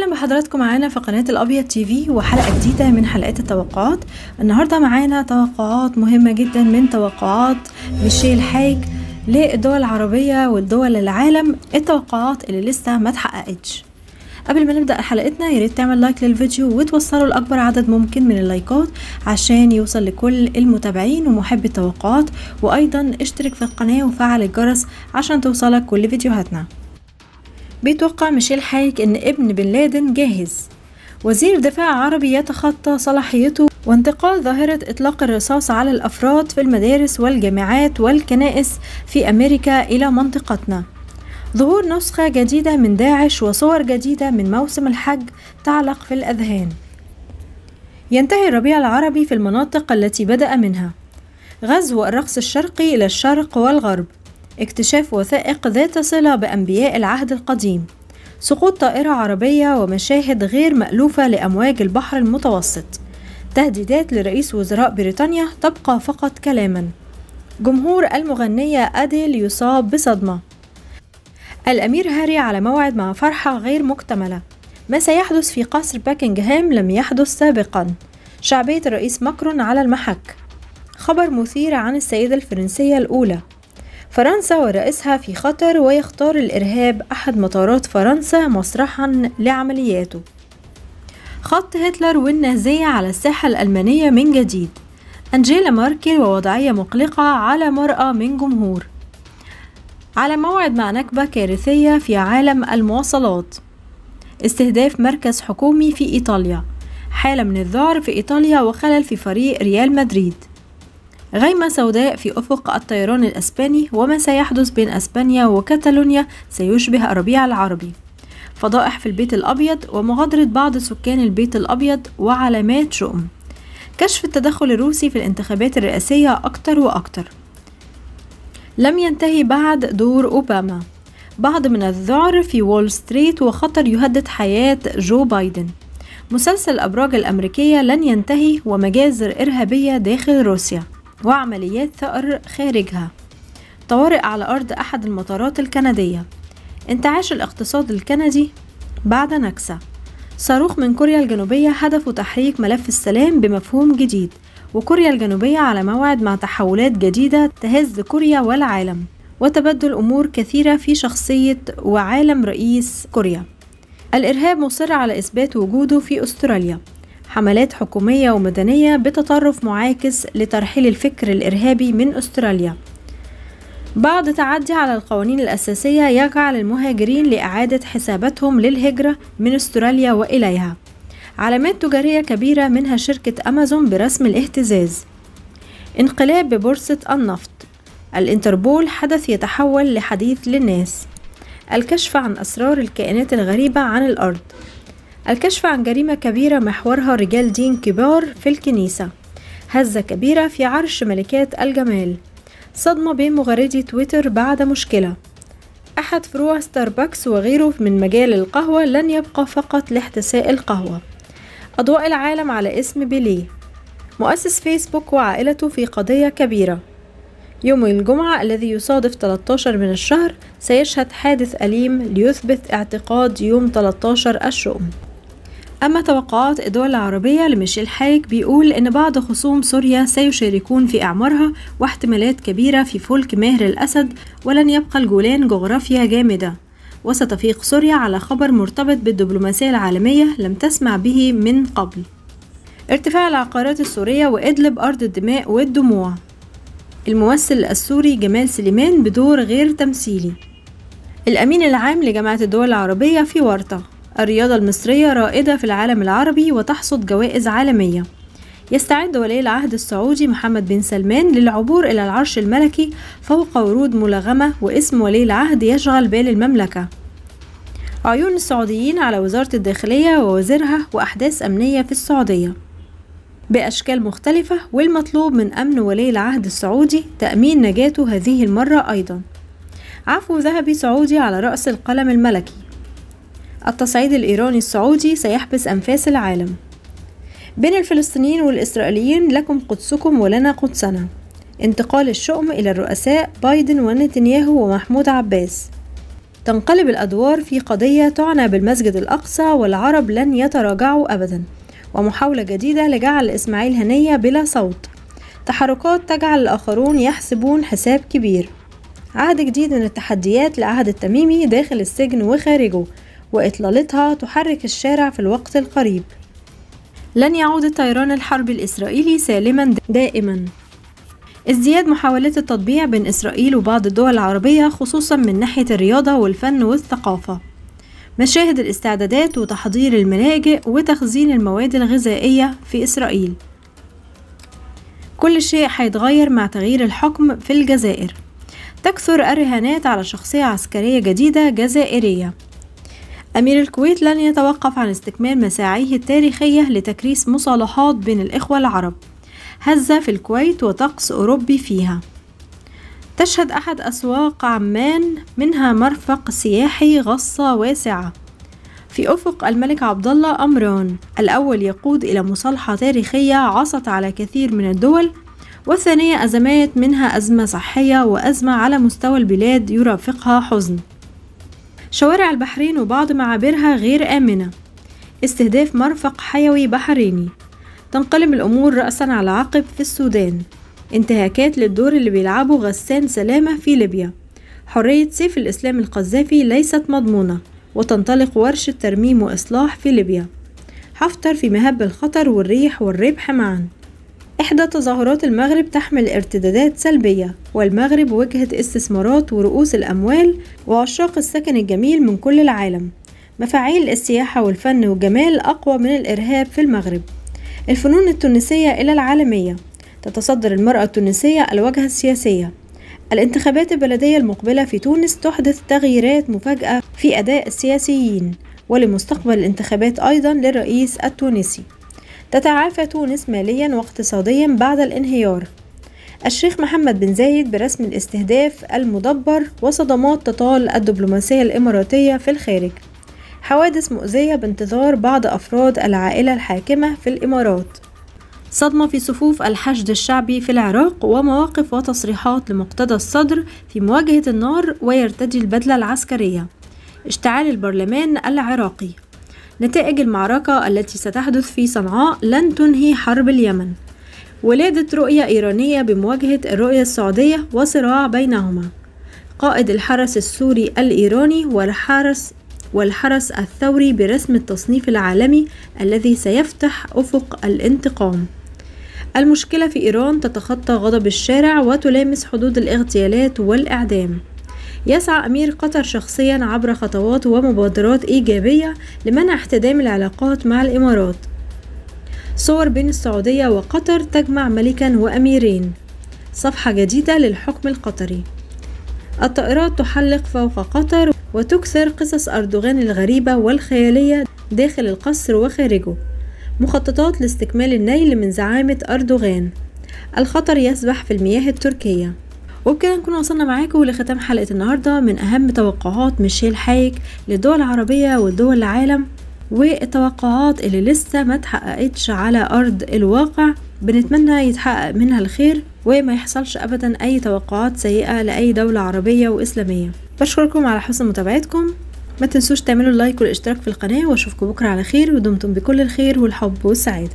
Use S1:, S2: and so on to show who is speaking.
S1: بحضراتكم معانا في قناة الأبيض تي في وحلقة جديدة من حلقات التوقعات. النهاردة معانا توقعات مهمة جدا من توقعات ميشيل حايك للدول العربية والدول العالم التوقعات اللي لسه ما اتحققتش. قبل ما نبدأ حلقتنا ياريت تعمل like للفيديو وتوصلوا لأكبر عدد ممكن من اللايكات عشان يوصل لكل المتابعين ومحبي التوقعات. وأيضا اشترك في القناة وفعل الجرس عشان توصلك كل فيديوهاتنا. بيتوقع ميشيل حايك إن ابن بن لادن جاهز. وزير دفاع عربي يتخطى صلاحيته وانتقال ظاهرة إطلاق الرصاص على الأفراد في المدارس والجامعات والكنائس في أمريكا إلى منطقتنا. ظهور نسخة جديدة من داعش وصور جديدة من موسم الحج تعلق في الأذهان. ينتهي الربيع العربي في المناطق التي بدأ منها. غزو الرقص الشرقي إلى الشرق والغرب. اكتشاف وثائق ذات صلة بأنبياء العهد القديم. سقوط طائرة عربية ومشاهد غير مألوفة لأمواج البحر المتوسط. تهديدات لرئيس وزراء بريطانيا تبقى فقط كلاما. جمهور المغنية أديل يصاب بصدمة. الأمير هاري على موعد مع فرحة غير مكتملة. ما سيحدث في قصر باكنغهام لم يحدث سابقا. شعبية الرئيس ماكرون على المحك. خبر مثير عن السيدة الفرنسية الأولى. فرنسا ورئيسها في خطر ويختار الإرهاب أحد مطارات فرنسا مسرحا لعملياته. خط هتلر والنازية على الساحة الألمانية من جديد. أنجيلا ماركل ووضعية مقلقة على مرأة من جمهور. على موعد مع نكبة كارثية في عالم المواصلات. استهداف مركز حكومي في إيطاليا. حالة من الذعر في إيطاليا وخلل في فريق ريال مدريد. غيمة سوداء في أفق الطيران الأسباني وما سيحدث بين أسبانيا وكتالونيا سيشبه الربيع العربي. فضائح في البيت الأبيض ومغادرة بعض سكان البيت الأبيض وعلامات شؤم. كشف التدخل الروسي في الانتخابات الرئاسية أكتر وأكتر. لم ينتهي بعد دور أوباما. بعض من الذعر في وول ستريت وخطر يهدد حياة جو بايدن. مسلسل الأبراج الأمريكية لن ينتهي ومجازر إرهابية داخل روسيا. وعمليات ثأر خارجها. طوارئ على أرض أحد المطارات الكندية. انتعاش الاقتصاد الكندي بعد نكسة. صاروخ من كوريا الجنوبية هدفه تحريك ملف السلام بمفهوم جديد وكوريا الجنوبية على موعد مع تحولات جديدة تهز كوريا والعالم. وتبدل أمور كثيرة في شخصية وعالم رئيس كوريا. الإرهاب مصر على إثبات وجوده في أستراليا. حملات حكومية ومدنية بتطرف معاكس لترحيل الفكر الإرهابي من أستراليا. بعد تعدي على القوانين الأساسية يجعل المهاجرين لإعادة حساباتهم للهجرة من أستراليا وإليها. علامات تجارية كبيرة منها شركة أمازون برسم الاهتزاز. انقلاب ببورصة النفط. الإنتربول حدث يتحول لحديث للناس. الكشف عن أسرار الكائنات الغريبة عن الأرض. الكشف عن جريمة كبيرة محورها رجال دين كبار في الكنيسة. هزة كبيرة في عرش ملكات الجمال. صدمة بين مغردي تويتر بعد مشكلة. أحد فروع ستاربكس وغيره من مجال القهوة لن يبقى فقط لاحتساء القهوة. أضواء العالم على اسم بيليه مؤسس فيسبوك وعائلته في قضية كبيرة. يوم الجمعة الذي يصادف 13 من الشهر سيشهد حادث أليم ليثبت اعتقاد يوم 13 الشؤم. أما توقعات الدول العربية لميشيل حايك بيقول إن بعض خصوم سوريا سيشاركون في إعمارها واحتمالات كبيرة في فلك ماهر الأسد ولن يبقى الجولان جغرافيا جامدة. وستفيق سوريا على خبر مرتبط بالدبلوماسية العالمية لم تسمع به من قبل. ارتفاع العقارات السورية وإدلب أرض الدماء والدموع. الممثل السوري جمال سليمان بدور غير تمثيلي. الأمين العام لجامعة الدول العربية في ورطة. الرياضة المصرية رائدة في العالم العربي وتحصد جوائز عالمية. يستعد ولي العهد السعودي محمد بن سلمان للعبور إلى العرش الملكي فوق ورود ملغمة واسم ولي العهد يشغل بال المملكة. عيون السعوديين على وزارة الداخلية ووزيرها وأحداث أمنية في السعودية. بأشكال مختلفة والمطلوب من أمن ولي العهد السعودي تأمين نجاته هذه المرة أيضا. عفو ذهبي سعودي على رأس القلم الملكي. التصعيد الإيراني السعودي سيحبس أنفاس العالم. بين الفلسطينيين والإسرائيليين لكم قدسكم ولنا قدسنا. انتقال الشؤم إلى الرؤساء بايدن ونتنياهو ومحمود عباس. تنقلب الأدوار في قضية تعنى بالمسجد الأقصى والعرب لن يتراجعوا أبدا. ومحاولة جديدة لجعل إسماعيل هنية بلا صوت. تحركات تجعل الآخرون يحسبون حساب كبير. عهد جديد من التحديات لعهد التميمي داخل السجن وخارجه. وإطلالتها تحرك الشارع في الوقت القريب. لن يعود الطيران الحربي الإسرائيلي سالما دائما. ازدياد محاولات التطبيع بين إسرائيل وبعض الدول العربية خصوصا من ناحية الرياضة والفن والثقافة. مشاهد الاستعدادات وتحضير الملاجئ وتخزين المواد الغذائية في إسرائيل. كل شيء هيتغير مع تغيير الحكم في الجزائر. تكثر الرهانات على شخصية عسكرية جديدة جزائرية. أمير الكويت لن يتوقف عن استكمال مساعيه التاريخية لتكريس مصالحات بين الإخوة العرب. هزة في الكويت وطقس أوروبي فيها. تشهد أحد أسواق عمان منها مرفق سياحي غصة واسعة. في أفق الملك عبد الله أمران الأول يقود إلى مصالحة تاريخية عصت على كثير من الدول والثانية أزمات منها أزمة صحية وأزمة على مستوى البلاد يرافقها حزن. شوارع البحرين وبعض معابرها غير آمنة. استهداف مرفق حيوي بحريني. تنقلب الأمور رأسا على عقب في السودان. انتهاكات للدور اللي بيلعبه غسان سلامة في ليبيا. حرية سيف الإسلام القذافي ليست مضمونة وتنطلق ورشة ترميم وإصلاح في ليبيا. حفتر في مهب الخطر والريح والربح معا. إحدى تظاهرات المغرب تحمل ارتدادات سلبية والمغرب وجهة استثمارات ورؤوس الأموال وعشاق السكن الجميل من كل العالم. مفاعيل السياحة والفن والجمال أقوى من الإرهاب في المغرب. الفنون التونسية إلى العالمية. تتصدر المرأة التونسية الواجهة السياسية. الانتخابات البلدية المقبلة في تونس تحدث تغييرات مفاجئة في أداء السياسيين ولمستقبل الانتخابات أيضا للرئيس التونسي. تتعافى تونس ماليا واقتصاديا بعد الانهيار. الشيخ محمد بن زايد برسم الاستهداف المدبر وصدمات تطال الدبلوماسية الإماراتية في الخارج. حوادث مؤذية بانتظار بعض أفراد العائلة الحاكمة في الإمارات. صدمة في صفوف الحشد الشعبي في العراق ومواقف وتصريحات لمقتدى الصدر في مواجهة النار ويرتدي البدلة العسكرية. اشتعال البرلمان العراقي. نتائج المعركة التي ستحدث في صنعاء لن تنهي حرب اليمن. ولادة رؤية إيرانية بمواجهة الرؤية السعودية وصراع بينهما. قائد الحرس السوري الإيراني والحرس والحرس الثوري برسم التصنيف العالمي الذي سيفتح أفق الانتقام. المشكلة في إيران تتخطى غضب الشارع وتلامس حدود الاغتيالات والإعدام. يسعى أمير قطر شخصيا عبر خطوات ومبادرات إيجابية لمنع احتدام العلاقات مع الإمارات. صور بين السعودية وقطر تجمع ملكا وأميرين. صفحة جديدة للحكم القطري. الطائرات تحلق فوق قطر وتكثر قصص أردوغان الغريبة والخيالية داخل القصر وخارجه. مخططات لاستكمال النيل من زعامة أردوغان. الخطر يسبح في المياه التركية. وبكده نكون وصلنا معاكم لختام حلقة النهاردة من أهم توقعات ميشيل حايك للدول العربية والدول العالم والتوقعات اللي لسه ما تحققتش على أرض الواقع. بنتمنى يتحقق منها الخير وما يحصلش أبدا أي توقعات سيئة لأي دولة عربية وإسلامية. بشكركم على حسن متابعتكم. ما تنسوش تعملوا اللايك والاشتراك في القناة وأشوفكم بكرة على خير ودمتم بكل الخير والحب والسعادة.